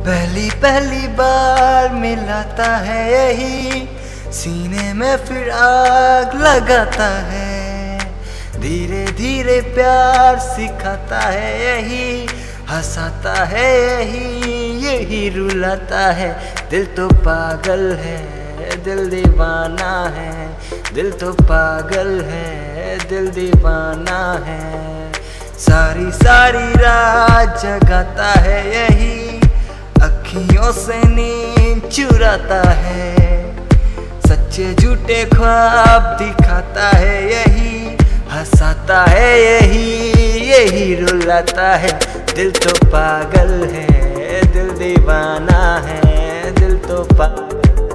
पहली पहली बार मिलाता है यही, सीने में फिर आग लगाता है। धीरे धीरे प्यार सिखाता है यही, हंसाता है यही यही रुलाता है। दिल तो पागल है, दिल दीवाना है, दिल तो पागल है, दिल दीवाना है। सारी सारी रात जगाता है यही अखियों से नींद चुराता है। सच्चे झूठे ख्वाब दिखाता है, यही हंसाता है, यही यही रुलाता है। दिल तो पागल है, दिल दीवाना है, दिल तो पागल